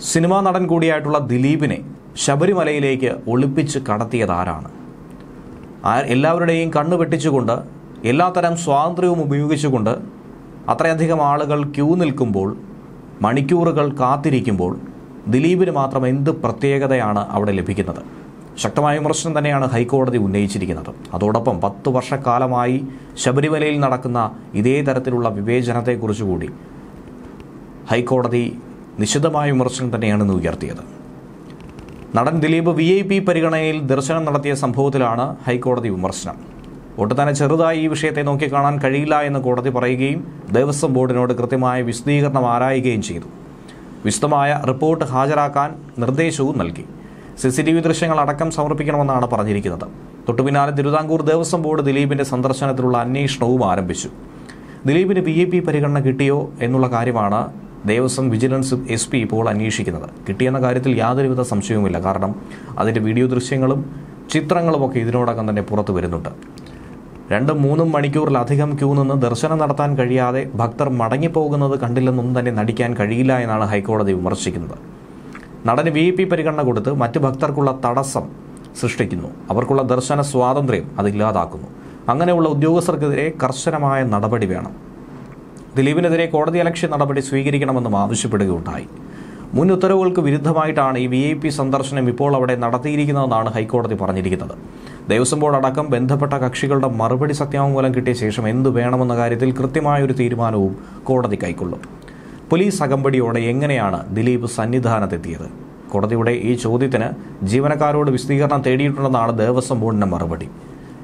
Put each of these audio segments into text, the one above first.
Cinema നടൻ കൂടിയായിട്ടുള്ള ദിലീപിനെ ശബരിമലയിലേക്ക് ഒളിപ്പിച്ച് കടത്തിയത് ആരാണ്? എല്ലാവരുടെയും കണ്ണു വെട്ടിച്ചുകൊണ്ട് എല്ലാത്തരം സ്വാതന്ത്ര്യവും ഉപയോഗിച്ചുകൊണ്ട് അത്രയധികം ആളുകൾ ക്യൂ നിൽക്കുമ്പോൾ മണിക്കൂറുകൾ കാത്തിരിക്കുമ്പോൾ ദിലീപിന് മാത്രം എന്ത് പ്രത്യേകതയാണ് അവിടെ ലഭിക്കുന്നത്? ശക്തമായ വിമർശനം തന്നെയാണ് ഹൈക്കോടതി ഉന്നയിച്ചിരിക്കുന്നത്. അതോടൊപ്പം പത്ത് വർഷക്കാലമായി ശബരിമലയിൽ നടക്കുന്ന ഇതേ തരത്തിലുള്ള വിവേചനത്തെക്കുറിച്ച് കൂടി ഹൈക്കോടതി നിശിതമായ വിമർശനം തന്നെയാണ് ഇന്ന് ഉയർത്തിയത് നടൻ ദിലീപ് വി ഐ പി പരിഗണനയിൽ ദർശനം നടത്തിയ സംഭവത്തിലാണ് ഹൈക്കോടതി വിമർശനം. ഒട്ടുതന്നെ ചെറുതായി ഈ വിഷയത്തെ നോക്കിക്കാണാൻ കഴിയില്ല എന്ന് കോടതി പറയുകയും ദേവസ്വം ബോർഡിനോട് കൃത്യമായ വിശദീകരണം ആരായുകയും ചെയ്തു. വിശദമായ റിപ്പോർട്ട് ഹാജരാക്കാൻ നിർദ്ദേശവും നൽകി. സി സി ടി വി ദൃശ്യങ്ങൾ അടക്കം സമർപ്പിക്കണമെന്നാണ് പറഞ്ഞിരിക്കുന്നത്. തൊട്ടുപിന്നാലെ തിരുവിതാംകൂർ ദേവസ്വം ബോർഡ് ദിലീപിന്റെ സന്ദർശനത്തിലുള്ള അന്വേഷണവും ആരംഭിച്ചു. ദിലീപിന് വി ഐ പി പരിഗണന കിട്ടിയോ എന്നുള്ള കാര്യമാണ് ദേവസ്വം വിജിലൻസ് എസ് പി ഇപ്പോൾ അന്വേഷിക്കുന്നത്. കിട്ടിയെന്ന കാര്യത്തിൽ യാതൊരുവിധ സംശയവുമില്ല. കാരണം അതിന്റെ വീഡിയോ ദൃശ്യങ്ങളും ചിത്രങ്ങളുമൊക്കെ ഇതിനോടകം തന്നെ പുറത്തു വരുന്നുണ്ട്. രണ്ടും മൂന്നും മണിക്കൂറിലധികം ക്യൂ നിന്ന് ദർശനം നടത്താൻ കഴിയാതെ ഭക്തർ മടങ്ങിപ്പോകുന്നത് കണ്ടില്ലെന്നൊന്നും തന്നെ നടിക്കാൻ കഴിയില്ല എന്നാണ് ഹൈക്കോടതി വിമർശിക്കുന്നത്. നടന് വി പി പരിഗണന കൊടുത്ത് മറ്റ് ഭക്തർക്കുള്ള തടസ്സം സൃഷ്ടിക്കുന്നു. അവർക്കുള്ള ദർശന സ്വാതന്ത്ര്യം അതില്ലാതാക്കുന്നു അങ്ങനെയുള്ള ഉദ്യോഗസ്ഥർക്കെതിരെ കർശനമായ നടപടി വേണം. ദിലീപിനെതിരെ കോടതി അലക്ഷ്യ നടപടി സ്വീകരിക്കണമെന്നും ആവശ്യപ്പെടുകയുണ്ടായി. മുൻ ഉത്തരവുകൾക്ക് വിരുദ്ധമായിട്ടാണ് ഈ വി ഐ പി സന്ദർശനം ഇപ്പോൾ അവിടെ നടത്തിയിരിക്കുന്നതെന്നാണ് ഹൈക്കോടതി പറഞ്ഞിരിക്കുന്നത്. ദേവസ്വം ബോർഡ് അടക്കം ബന്ധപ്പെട്ട കക്ഷികളുടെ മറുപടി സത്യവാങ്മൂലം കിട്ടിയ ശേഷം എന്തു വേണമെന്ന കാര്യത്തിൽ കൃത്യമായ ഒരു തീരുമാനവും കോടതി കൈക്കൊള്ളും. പോലീസ് അകമ്പടിയോടെ എങ്ങനെയാണ് ദിലീപ് സന്നിധാനത്തെത്തിയത്? കോടതിയുടെ ഈ ചോദ്യത്തിന് ജീവനക്കാരോട് വിശദീകരണം തേടിയിട്ടുണ്ടെന്നാണ് ദേവസ്വം ബോർഡിന്റെ മറുപടി.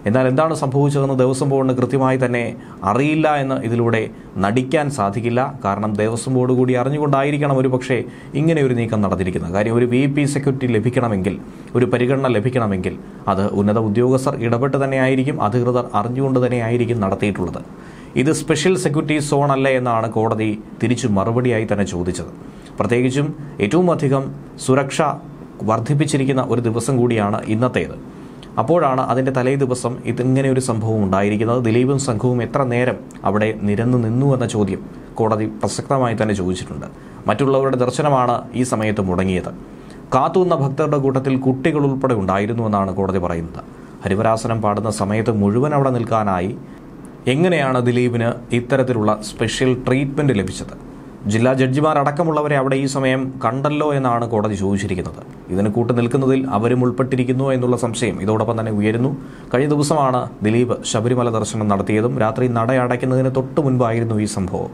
എന്നാൽ എന്താണ് സംഭവിച്ചതെന്ന് ദേവസ്വം ബോർഡിന് കൃത്യമായി തന്നെ അറിയില്ല എന്ന് ഇതിലൂടെ നടിക്കാൻ സാധിക്കില്ല. കാരണം ദേവസ്വം ബോർഡ് കൂടി അറിഞ്ഞുകൊണ്ടായിരിക്കണം ഒരു പക്ഷേ ഇങ്ങനെ ഒരു നീക്കം നടന്നിരിക്കുന്നത്. കാര്യം ഒരു വി പി സെക്യൂരിറ്റി ലഭിക്കണമെങ്കിൽ ഒരു പരിഗണന ലഭിക്കണമെങ്കിൽ അത് ഉന്നത ഉദ്യോഗസ്ഥർ ഇടപെട്ട് തന്നെയായിരിക്കും അധികൃതർ അറിഞ്ഞുകൊണ്ട് തന്നെയായിരിക്കും നടത്തിയിട്ടുള്ളത്. ഇത് സ്പെഷ്യൽ സെക്യൂരിറ്റി സോൺ അല്ലേ എന്നാണ് കോടതി തിരിച്ചു മറുപടിയായി തന്നെ ചോദിച്ചത്. പ്രത്യേകിച്ചും ഏറ്റവും അധികം സുരക്ഷ വർദ്ധിപ്പിച്ചിരിക്കുന്ന ഒരു ദിവസം കൂടിയാണ് ഇന്നത്തേത്. അപ്പോഴാണ് അതിന്റെ തലേ ദിവസം ഇതിങ്ങനെ ഒരു സംഭവം ഉണ്ടായിരിക്കുന്നത്. ദിലീപും സംഘവും എത്ര നേരം അവിടെ നിരന്നു നിന്നു എന്ന ചോദ്യം കോടതി പ്രസക്തമായി തന്നെ ചോദിച്ചിട്ടുണ്ട്. മറ്റുള്ളവരുടെ ദർശനമാണ് ഈ സമയത്ത് മുടങ്ങിയത്. കാത്തു കാത്തുനിന്ന ഭക്തരുടെ കൂട്ടത്തിൽ കുട്ടികൾ ഉൾപ്പെടെ ഉണ്ടായിരുന്നുവെന്നാണ് കോടതി പറയുന്നത്. ഹരിവരാസനം പാടുന്ന സമയത്ത് മുഴുവൻ അവിടെ നിൽക്കാനായി എങ്ങനെയാണ് ദിലീപിന് ഇത്തരത്തിലുള്ള സ്പെഷ്യൽ ട്രീറ്റ്മെന്റ് ലഭിച്ചത്? ജില്ലാ ജഡ്ജിമാർ അടക്കമുള്ളവരെ അവിടെ ഈ സമയം കണ്ടല്ലോ എന്നാണ് കോടതി ചോദിച്ചിരിക്കുന്നത്. ഇതിന് കൂട്ടു നിൽക്കുന്നതിൽ അവരും ഉൾപ്പെട്ടിരിക്കുന്നു എന്നുള്ള സംശയം ഇതോടൊപ്പം തന്നെ ഉയരുന്നു. കഴിഞ്ഞ ദിവസമാണ് ദിലീപ് ശബരിമല ദർശനം നടത്തിയതും രാത്രി നട അടയ്ക്കുന്നതിന് തൊട്ടു മുൻപായിരുന്നു ഈ സംഭവം.